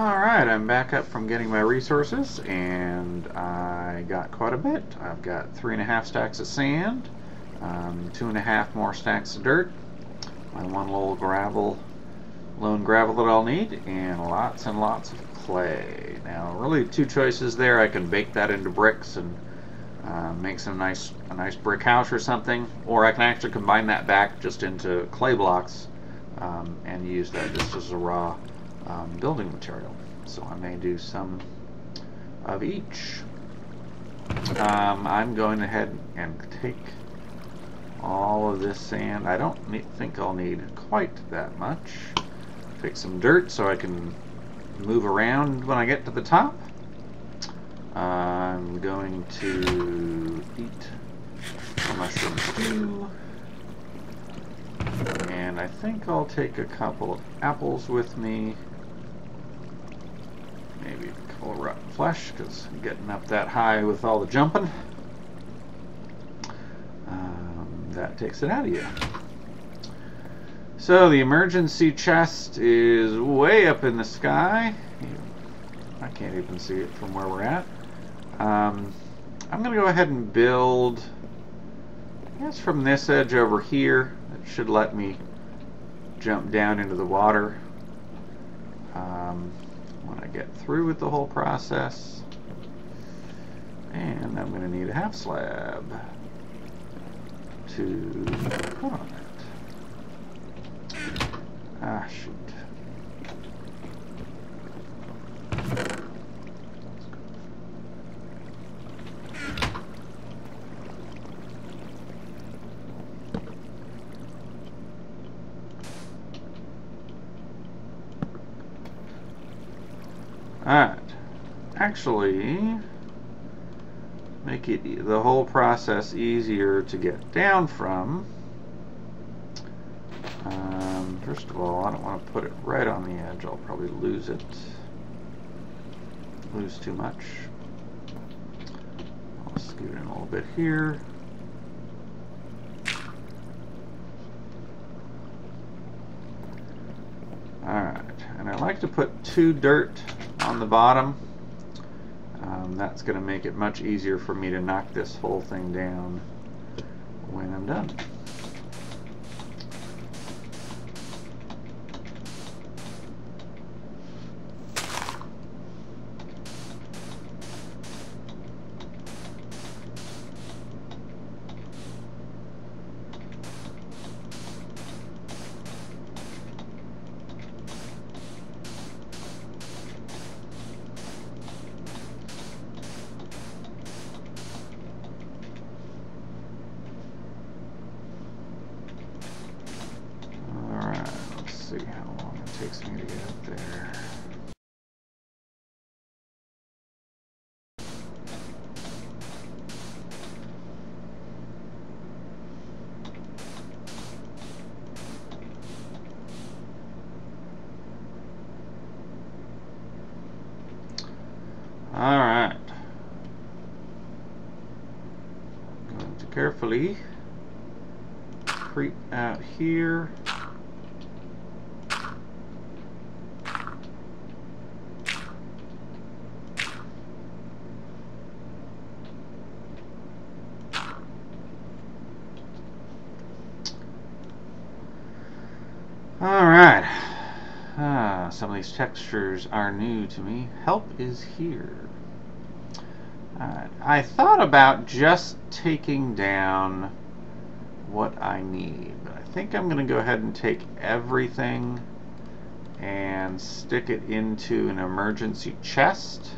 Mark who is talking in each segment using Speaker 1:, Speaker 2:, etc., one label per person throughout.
Speaker 1: Alright, I'm back up from getting my resources, and I got quite a bit. I've got three and a half stacks of sand, um, two and a half more stacks of dirt, my one little gravel, lone gravel that I'll need, and lots and lots of clay. Now, really two choices there. I can bake that into bricks and uh, make some nice a nice brick house or something, or I can actually combine that back just into clay blocks um, and use that just as a raw um, building material. So I may do some of each. Um, I'm going ahead and take all of this sand. I don't need, think I'll need quite that much. Take some dirt so I can move around when I get to the top. I'm going to eat a mushroom stew. And I think I'll take a couple of apples with me a couple of rotten flesh because getting up that high with all the jumping. Um, that takes it out of you. So the emergency chest is way up in the sky. I can't even see it from where we're at. Um, I'm gonna go ahead and build I guess from this edge over here. It should let me jump down into the water. Um, when I get through with the whole process. And I'm going to need a half slab to put on it. Ah, shoot. Alright. Actually, make it the whole process easier to get down from. Um, first of all, I don't want to put it right on the edge. I'll probably lose it. Lose too much. I'll scoot in a little bit here. Alright, and I like to put two dirt on the bottom. Um, that's going to make it much easier for me to knock this whole thing down when I'm done. Alright. Going to carefully creep out here. Alright. Ah, some of these textures are new to me. Help is here. I thought about just taking down what I need, but I think I'm going to go ahead and take everything and stick it into an emergency chest.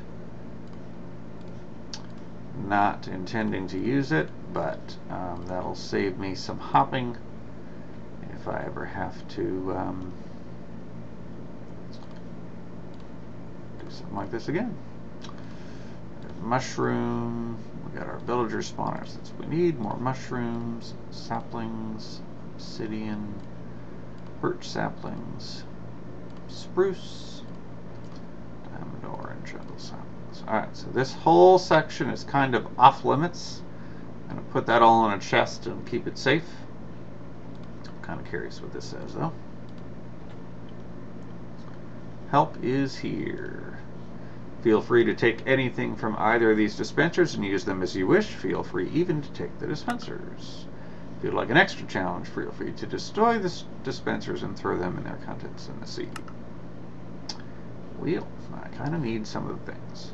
Speaker 1: Not intending to use it, but um, that'll save me some hopping if I ever have to um, do something like this again mushroom. We got our villager spawners. That's we need. More mushrooms, saplings, obsidian, birch saplings, spruce, diamond ore, and jungle saplings. Alright, so this whole section is kind of off limits. I'm going to put that all in a chest and keep it safe. I'm kind of curious what this says though. help is here. Feel free to take anything from either of these dispensers and use them as you wish. Feel free even to take the dispensers. If you'd like an extra challenge, feel free to destroy the dispensers and throw them and their contents in the sea. Wheel. I kind of need some of the things.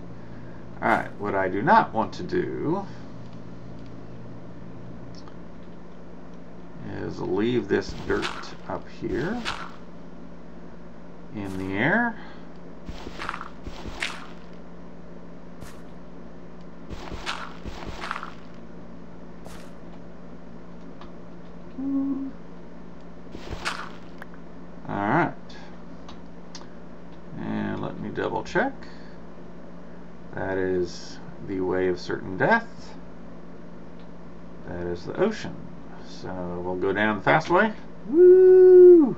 Speaker 1: Alright, what I do not want to do is leave this dirt up here in the air. Alright. And let me double check. That is the way of certain death. That is the ocean. So we'll go down the fast way. Woo!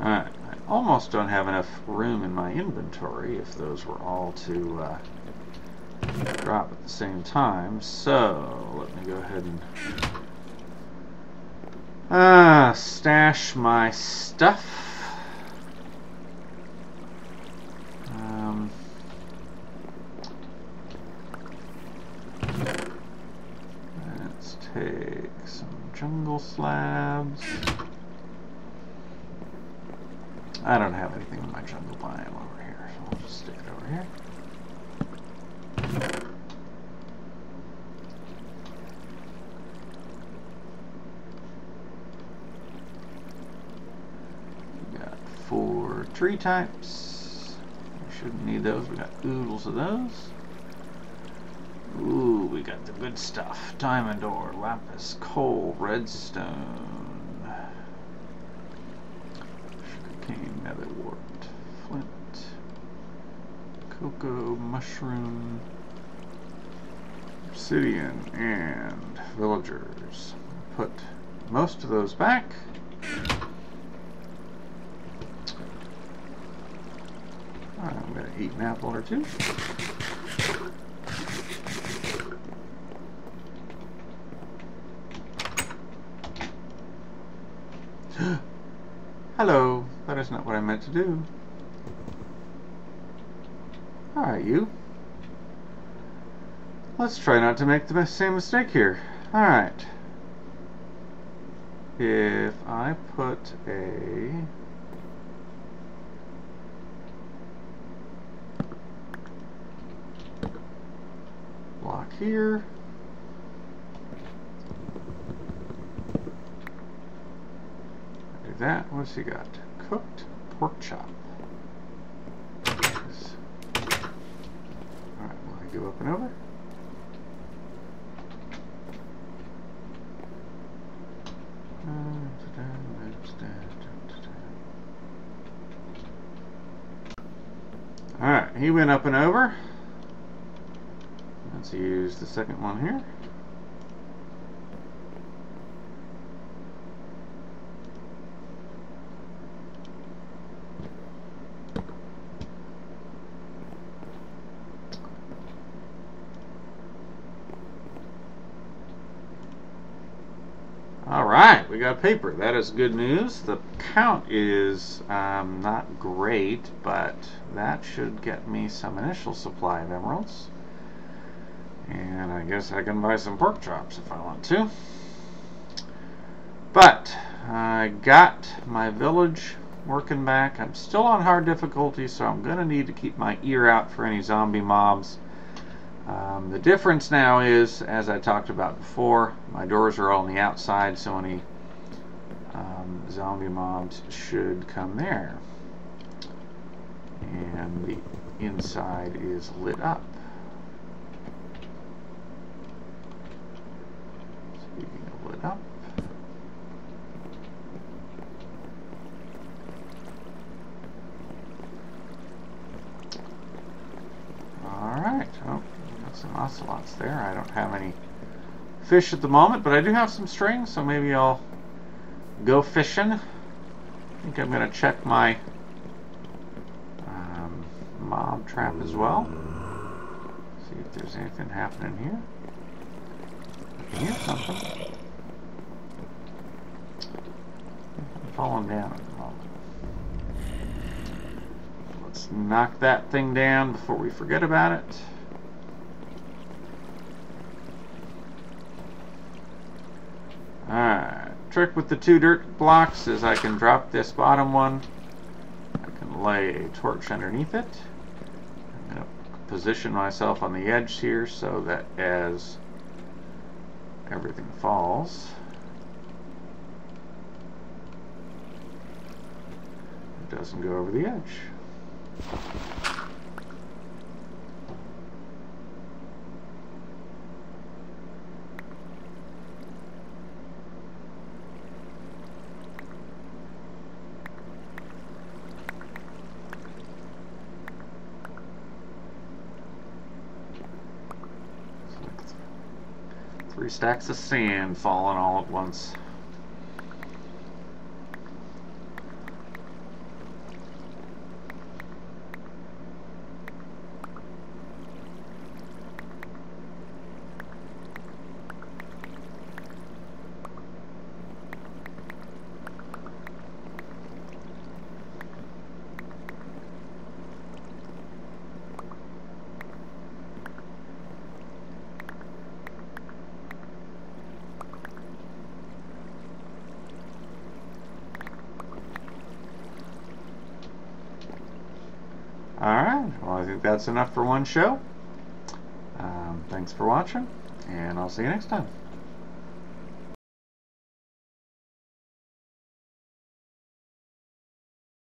Speaker 1: Alright, I don't have enough room in my inventory if those were all to uh, drop at the same time. So, let me go ahead and uh, stash my stuff. Um, let's take some jungle slabs. I don't have anything in my jungle biome over here, so I'll just stick it over here. We got four tree types. We shouldn't need those. We got oodles of those. Ooh, we got the good stuff. Diamond ore, lapis, coal, redstone. Cocoa, mushroom, obsidian, and villagers. Put most of those back. I'm going to eat an apple or two. Hello, that is not what I meant to do. Alright, you. Let's try not to make the same mistake here. Alright. If I put a... block here. Do that. What's he got? Cooked pork chop. Alright, will I go up and over? Alright, he went up and over. Let's use the second one here. Alright, we got paper. That is good news. The count is um, not great, but that should get me some initial supply of emeralds. And I guess I can buy some pork chops if I want to. But I got my village working back. I'm still on hard difficulty, so I'm going to need to keep my ear out for any zombie mobs. Um, the difference now is, as I talked about before, my doors are all on the outside, so any zombie mobs should come there. And the inside is lit up. Speaking of lit up, Alright, oh, got some ocelots there. I don't have any fish at the moment, but I do have some string, so maybe I'll go fishing I think I'm going to check my um, mob trap as well. See if there's anything happening here. I can hear something. I'm falling down at the moment. Let's knock that thing down before we forget about it. Alright, trick with the two dirt blocks is I can drop this bottom one. I can lay a torch underneath it. I'm going to position myself on the edge here so that as everything falls, it doesn't go over the edge. Three stacks of sand falling all at once. Alright, well I think that's enough for one show. Um, thanks for watching, and I'll see you next time.